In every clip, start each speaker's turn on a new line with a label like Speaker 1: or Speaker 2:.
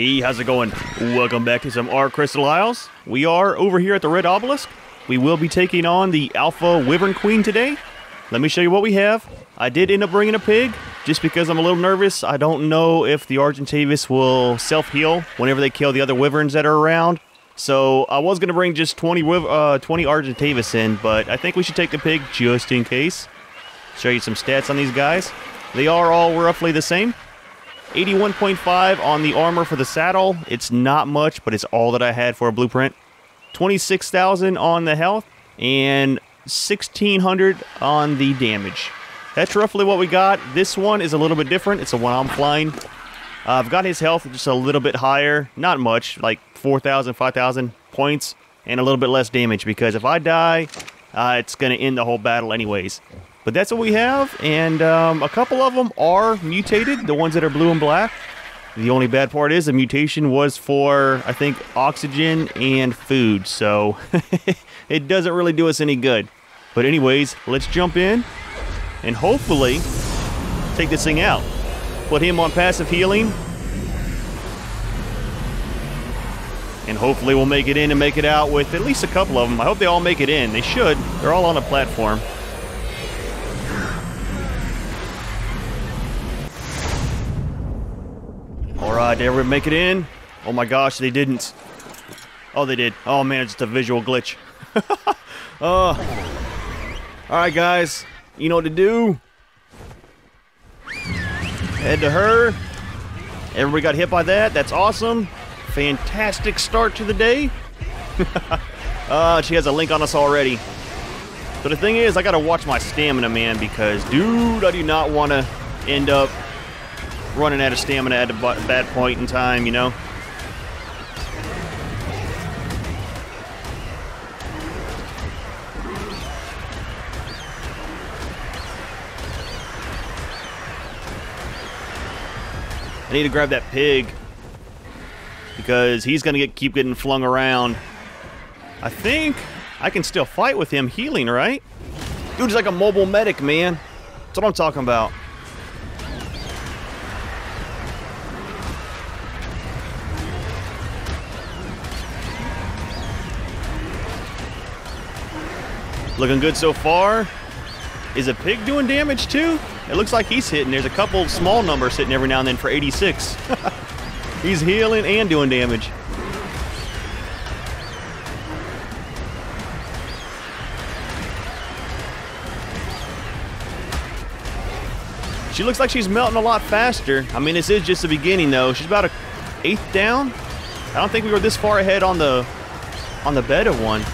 Speaker 1: Hey, how's it going? Welcome back to some Ark Crystal Isles. We are over here at the Red Obelisk. We will be taking on the Alpha Wyvern Queen today. Let me show you what we have. I did end up bringing a pig, just because I'm a little nervous. I don't know if the Argentavis will self-heal whenever they kill the other Wyverns that are around. So I was going to bring just 20, uh, 20 Argentavis in, but I think we should take the pig just in case. Show you some stats on these guys. They are all roughly the same. 81.5 on the armor for the saddle. It's not much, but it's all that I had for a blueprint. 26,000 on the health and 1,600 on the damage. That's roughly what we got. This one is a little bit different. It's the one I'm flying. Uh, I've got his health just a little bit higher. Not much, like 4,000, 5,000 points and a little bit less damage because if I die, uh, it's going to end the whole battle anyways. But that's what we have, and um, a couple of them are mutated, the ones that are blue and black. The only bad part is the mutation was for, I think, oxygen and food, so it doesn't really do us any good. But anyways, let's jump in and hopefully take this thing out. Put him on passive healing. And hopefully we'll make it in and make it out with at least a couple of them. I hope they all make it in. They should. They're all on a platform. Alright, did everyone make it in? Oh my gosh, they didn't. Oh, they did. Oh man, it's just a visual glitch. uh, Alright guys, you know what to do. Head to her. Everybody got hit by that. That's awesome. Fantastic start to the day. uh, she has a link on us already. So the thing is, I gotta watch my stamina, man, because, dude, I do not want to end up running out of stamina at a bad point in time, you know? I need to grab that pig because he's going to get keep getting flung around. I think I can still fight with him healing, right? Dude's like a mobile medic, man. That's what I'm talking about. Looking good so far. Is a pig doing damage too? It looks like he's hitting. There's a couple small numbers hitting every now and then for 86. he's healing and doing damage. She looks like she's melting a lot faster. I mean, this is just the beginning though. She's about a eighth down. I don't think we were this far ahead on the on the beta one.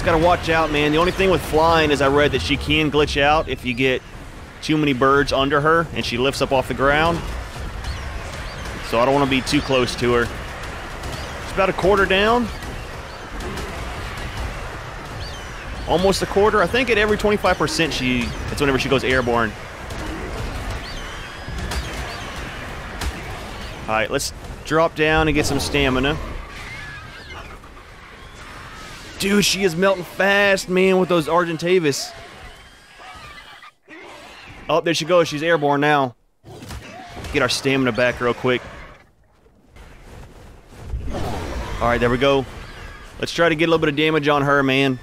Speaker 1: Just gotta watch out, man. The only thing with flying is I read that she can glitch out if you get too many birds under her and she lifts up off the ground. So I don't want to be too close to her. It's about a quarter down. Almost a quarter. I think at every 25% she, it's whenever she goes airborne. All right, let's drop down and get some stamina. Dude, she is melting fast, man, with those Argentavis. Oh, there she goes. She's airborne now. Get our stamina back real quick. All right, there we go. Let's try to get a little bit of damage on her, man.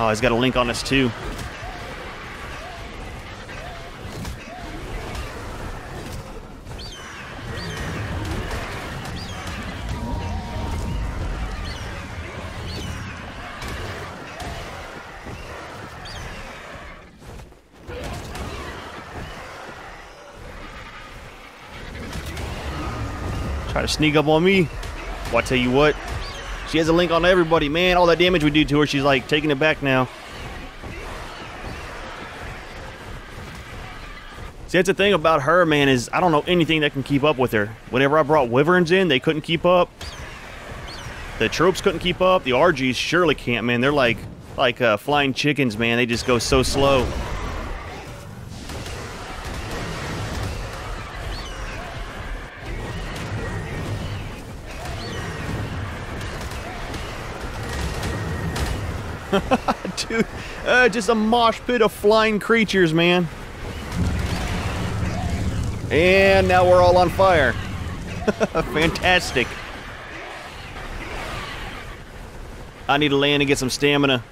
Speaker 1: Oh, he's got a link on us too. Try to sneak up on me. Well, I tell you what, she has a link on everybody. Man, all that damage we do to her, she's like taking it back now. See, that's the thing about her, man, is I don't know anything that can keep up with her. Whenever I brought Wyverns in, they couldn't keep up. The tropes couldn't keep up. The RGs surely can't, man. They're like like uh, flying chickens, man. They just go so slow. Dude, uh, just a mosh pit of flying creatures, man. And now we're all on fire. Fantastic. I need to land and get some stamina.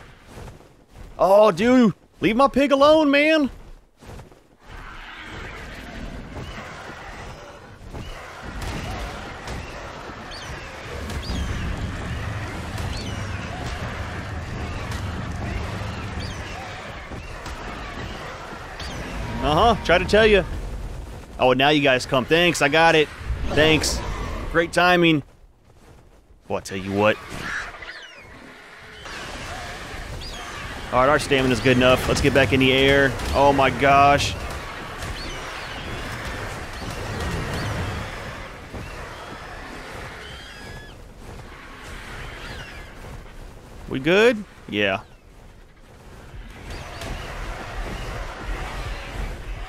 Speaker 1: Oh, dude, leave my pig alone, man. Uh-huh, try to tell you. Oh, now you guys come. Thanks, I got it. Thanks. Great timing. Well, I tell you what. All right, our stamina's good enough. Let's get back in the air. Oh my gosh. We good? Yeah.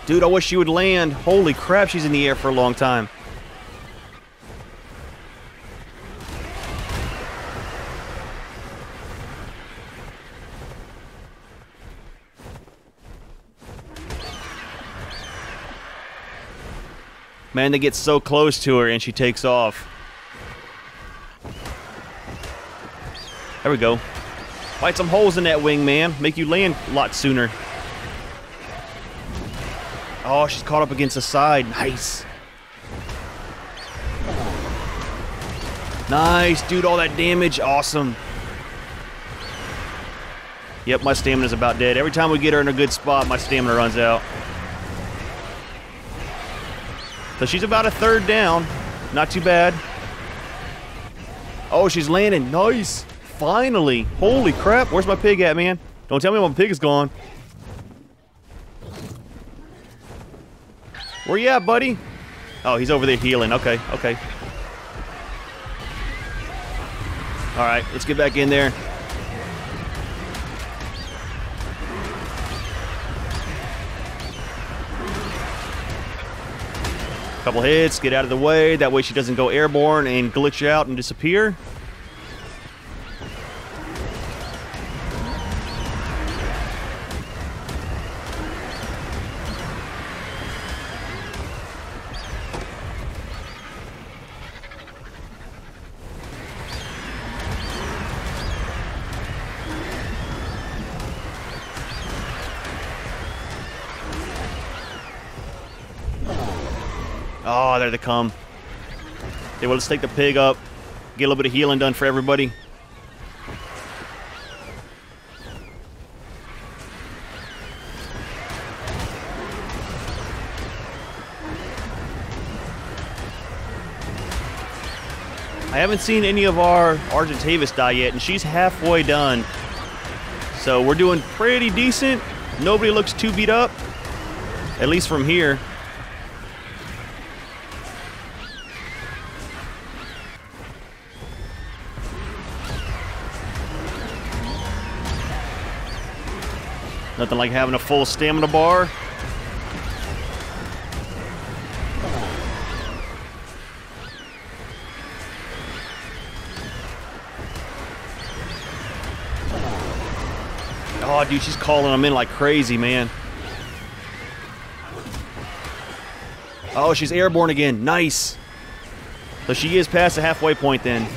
Speaker 1: Dude, I wish she would land. Holy crap, she's in the air for a long time. Man, they get so close to her and she takes off. There we go. Fight some holes in that wing, man. Make you land a lot sooner. Oh, she's caught up against the side. Nice. Nice, dude. All that damage. Awesome. Yep, my stamina's about dead. Every time we get her in a good spot, my stamina runs out. So she's about a third down. Not too bad. Oh, she's landing. Nice. Finally. Holy crap. Where's my pig at, man? Don't tell me my pig is gone. Where you at, buddy? Oh, he's over there healing. Okay, okay. All right, let's get back in there. Couple hits, get out of the way. That way she doesn't go airborne and glitch out and disappear. Oh, there they come. They will let's take the pig up. Get a little bit of healing done for everybody. I haven't seen any of our Argentavis die yet, and she's halfway done. So we're doing pretty decent. Nobody looks too beat up, at least from here. Nothing like having a full stamina bar. Oh, dude, she's calling them in like crazy, man. Oh, she's airborne again. Nice. So she is past the halfway point then.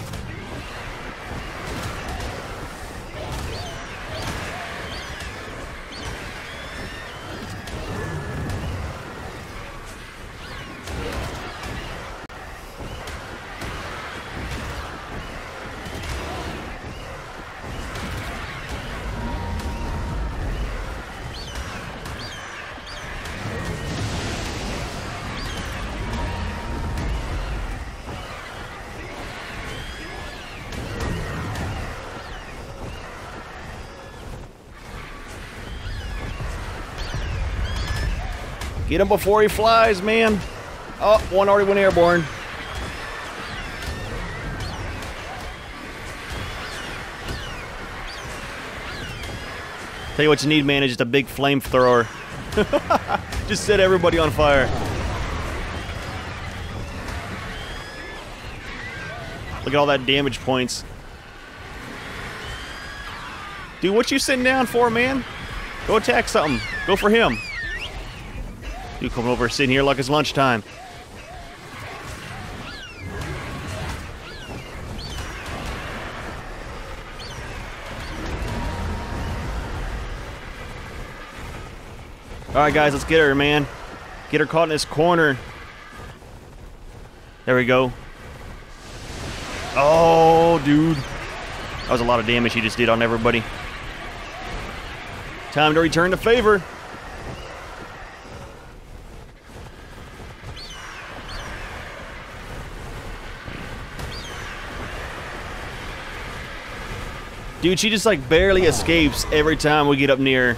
Speaker 1: Get him before he flies, man. Oh, one already went airborne. Tell you what you need, man, is just a big flamethrower. just set everybody on fire. Look at all that damage points. Dude, what you sitting down for, man? Go attack something. Go for him. Dude coming over sitting here like it's lunchtime. Alright guys, let's get her, man. Get her caught in this corner. There we go. Oh, dude. That was a lot of damage he just did on everybody. Time to return the favor. Dude, she just like barely escapes every time we get up near.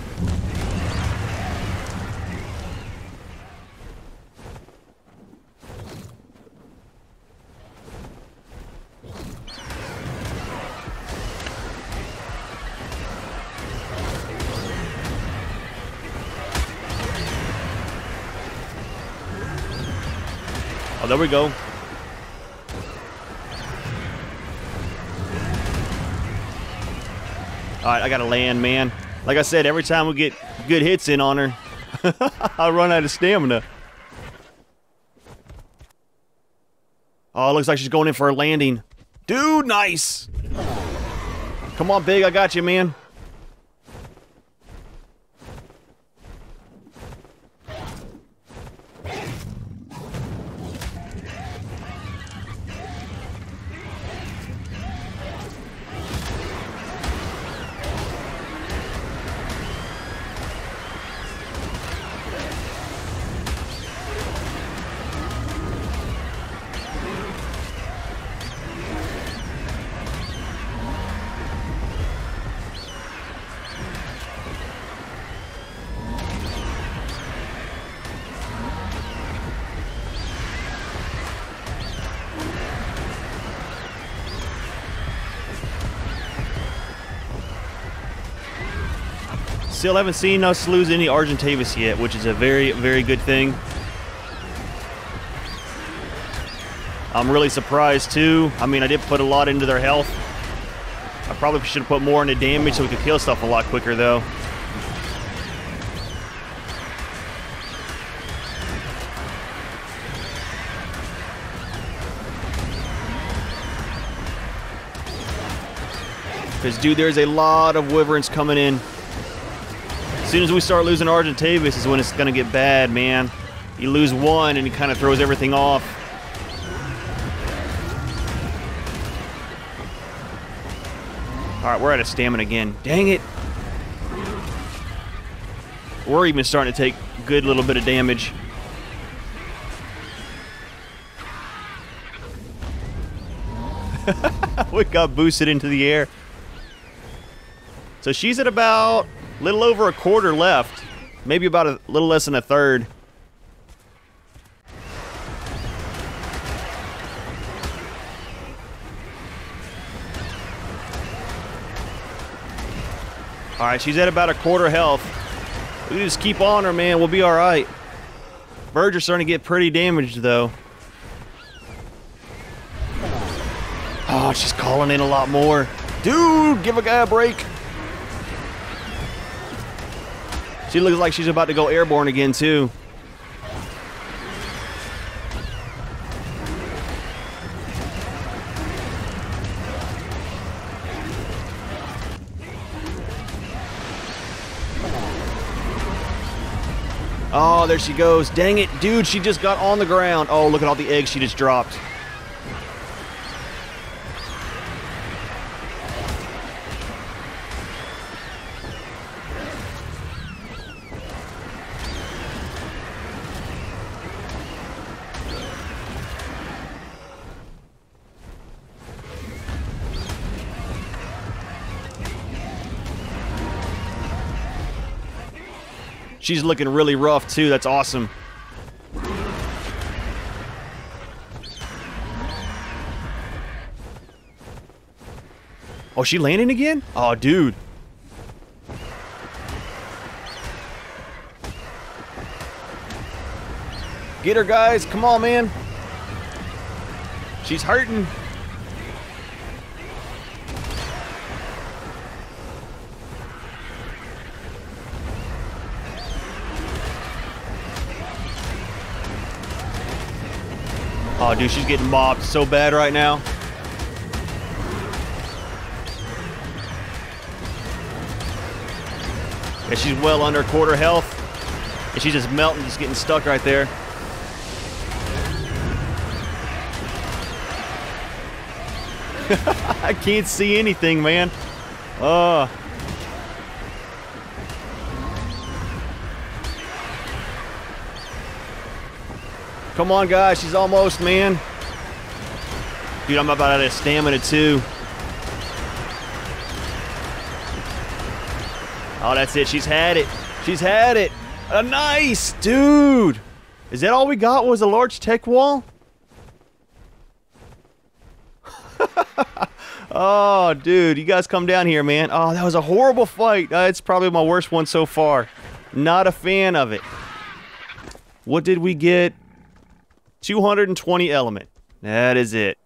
Speaker 1: Oh, there we go. Alright, I gotta land, man. Like I said, every time we get good hits in on her, I run out of stamina. Oh, looks like she's going in for a landing. Dude, nice! Come on, Big, I got you, man. Still haven't seen us lose any Argentavis yet, which is a very, very good thing. I'm really surprised too. I mean, I did put a lot into their health. I probably should have put more into damage so we could kill stuff a lot quicker though. Because, dude, there's a lot of wyverns coming in soon as we start losing Argentavis is when it's going to get bad, man. You lose one and it kind of throws everything off. Alright, we're out of stamina again. Dang it. We're even starting to take a good little bit of damage. we got boosted into the air. So she's at about little over a quarter left. Maybe about a little less than a third. All right, she's at about a quarter health. We just keep on her, man. We'll be all right. Birds are starting to get pretty damaged, though. Oh, she's calling in a lot more. Dude, give a guy a break. She looks like she's about to go airborne again, too. Oh, there she goes. Dang it, dude, she just got on the ground. Oh, look at all the eggs she just dropped. She's looking really rough, too. That's awesome. Oh, she landing again? Oh, dude. Get her, guys. Come on, man. She's hurting. Oh, dude, she's getting mobbed so bad right now. Yeah, she's well under quarter health. And she's just melting, just getting stuck right there. I can't see anything, man. Oh. Come on, guys. She's almost, man. Dude, I'm about out of stamina, too. Oh, that's it. She's had it. She's had it. A nice, dude. Is that all we got was a large tech wall? oh, dude, you guys come down here, man. Oh, that was a horrible fight. Uh, it's probably my worst one so far. Not a fan of it. What did we get? 220 element. That is it.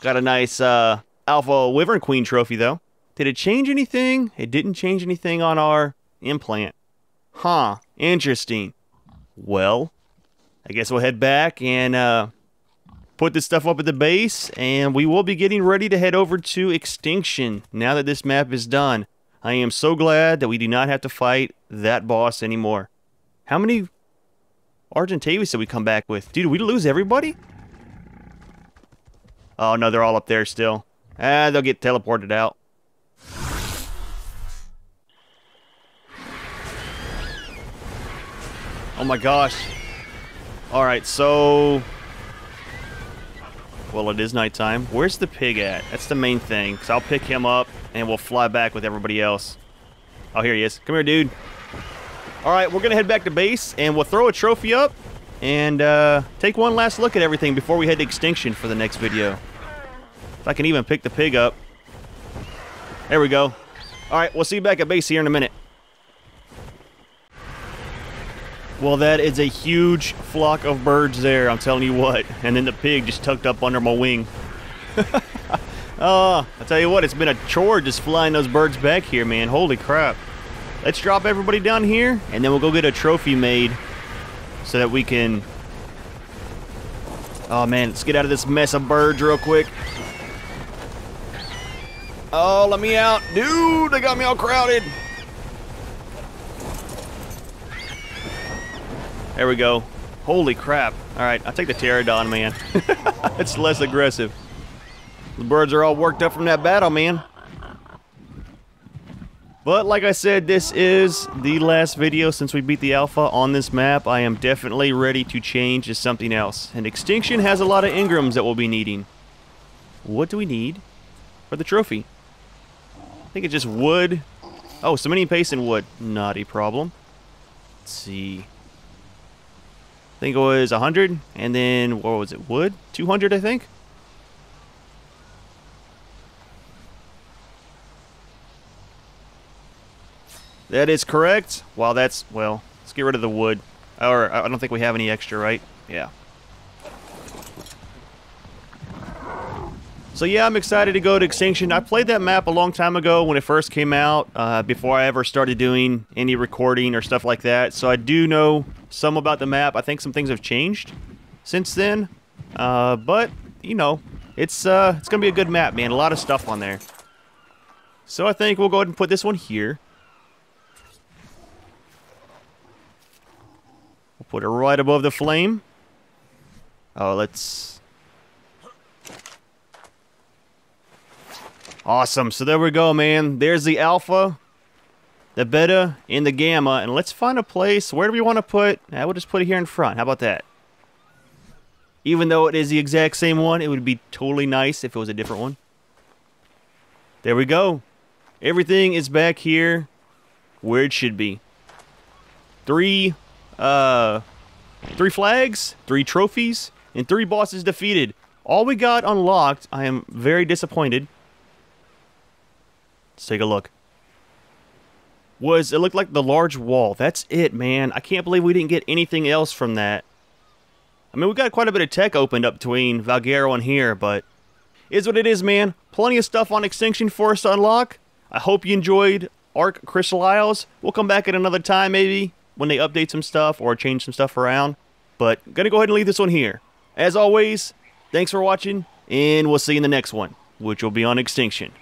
Speaker 1: Got a nice uh, Alpha Wyvern Queen trophy, though. Did it change anything? It didn't change anything on our implant. Huh. Interesting. Well, I guess we'll head back and uh, put this stuff up at the base, and we will be getting ready to head over to Extinction now that this map is done. I am so glad that we do not have to fight that boss anymore. How many Argentavis did we come back with? Dude, we lose everybody? Oh, no, they're all up there still. Ah, they'll get teleported out. Oh my gosh. Alright, so... Well, it is nighttime. Where's the pig at? That's the main thing. Because I'll pick him up, and we'll fly back with everybody else. Oh, here he is. Come here, dude. Alright, we're going to head back to base, and we'll throw a trophy up, and uh, take one last look at everything before we head to Extinction for the next video. If I can even pick the pig up. There we go. Alright, we'll see you back at base here in a minute. Well, that is a huge flock of birds there, I'm telling you what. And then the pig just tucked up under my wing. oh, I tell you what, it's been a chore just flying those birds back here, man. Holy crap. Let's drop everybody down here, and then we'll go get a trophy made so that we can... Oh, man, let's get out of this mess of birds real quick. Oh, let me out. Dude, they got me all crowded. There we go. Holy crap. All right, I'll take the Pterodon, man. it's less aggressive. The birds are all worked up from that battle, man. But like I said, this is the last video since we beat the alpha on this map. I am definitely ready to change to something else. And Extinction has a lot of Engrams that we'll be needing. What do we need for the trophy? I think it's just wood. Oh, so many paste and wood. Not a problem. Let's see I think it was 100, and then, what was it, wood? 200, I think? That is correct. Well, that's, well, let's get rid of the wood. Or, I don't think we have any extra, right? Yeah. So yeah, I'm excited to go to Extinction. I played that map a long time ago when it first came out, uh, before I ever started doing any recording or stuff like that. So I do know some about the map. I think some things have changed since then. Uh, but, you know, it's, uh, it's going to be a good map, man. A lot of stuff on there. So I think we'll go ahead and put this one here. Put it right above the flame. Oh, let's Awesome. So there we go, man. There's the alpha, the beta, and the gamma. And let's find a place. Where do we want to put? Uh, I will just put it here in front. How about that? Even though it is the exact same one, it would be totally nice if it was a different one. There we go. Everything is back here where it should be. Three, uh, three flags, three trophies, and three bosses defeated. All we got unlocked, I am very disappointed, Let's take a look. Was, it looked like the large wall. That's it, man. I can't believe we didn't get anything else from that. I mean, we got quite a bit of tech opened up between Valguero and here, but is what it is, man. Plenty of stuff on Extinction for us to unlock. I hope you enjoyed Ark Crystal Isles. We'll come back at another time, maybe, when they update some stuff or change some stuff around. But gonna go ahead and leave this one here. As always, thanks for watching, and we'll see you in the next one, which will be on Extinction.